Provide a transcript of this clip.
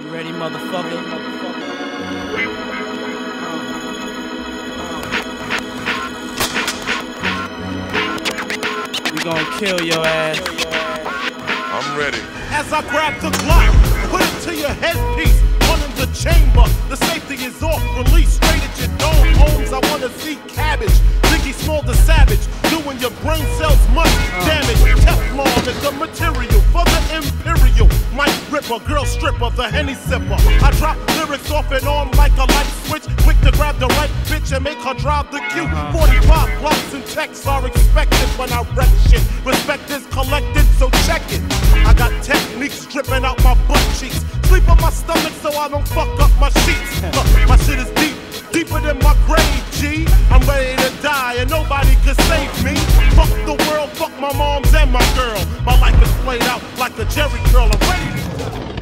You ready, motherfucker? We gonna kill your ass. I'm ready. As I grab the Glock, put it to your headpiece. One in the chamber, the safety is off. Release straight at your Mic ripper, girl stripper, the Henny sipper. I drop lyrics off and on like a light switch. Quick to grab the right bitch and make her drive the cue. Uh-huh. 45 blocks and Tecs are expected when I wreck shit. Respect is collected, so check it. I got techniques dripping out my butt cheeks. Sleep on my stomach so I don't fuck up my sheets. Look, my shit is deep, deeper than my grave, G. I'm ready to die my girl. My life is played out like a Jheri curl. I'm